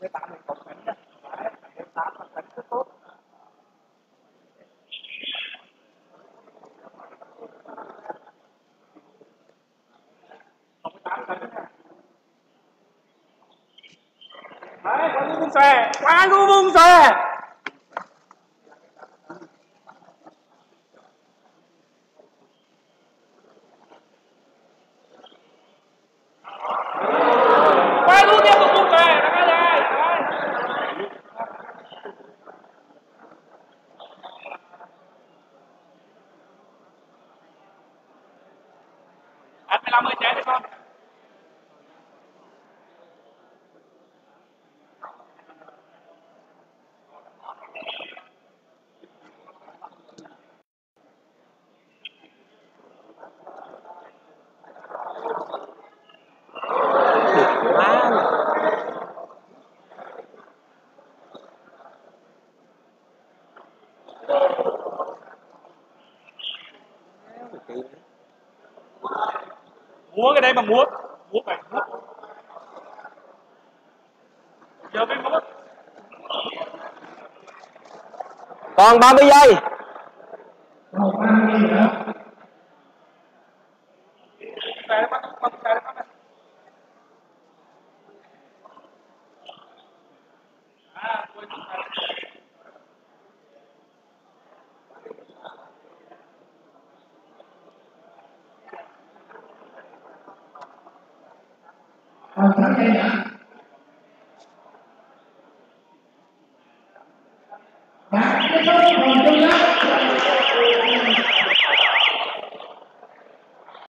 để tạo được cột cảnh đó đấy để tạo cột rất tốt. Không có tạo cảnh nha đấy quá ngu buông 50 trẻ đi con Thank you. Múa cái đây mà múa. Múa phải múa. Giờ mới múa. Còn 30 giây. Về bắt về à ためにバックトロンが